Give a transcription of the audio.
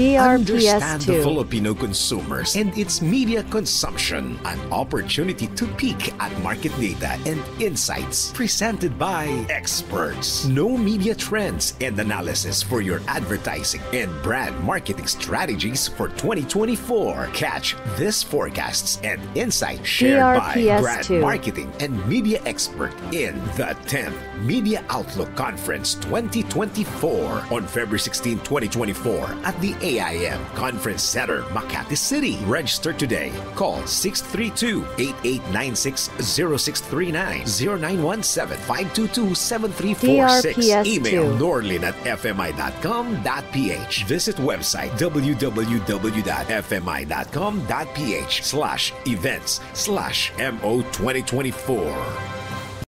Understand the DRPS2. Filipino consumers and its media consumption. An opportunity to peek at market data and insights presented by experts. Know media trends and analysis for your advertising and brand marketing strategies for 2024. Catch this forecasts and insight shared by DRPS2. brand marketing and media expert in the 10th Media Outlook Conference 2024 on February 16, 2024 at the AIM Conference Center, Makati City. Register today. Call 632-8896-0639 0917-522-7346. DRPS2. Email norlin at fmi.com.ph. Visit website www.fmi.com.ph slash events slash MO 2024.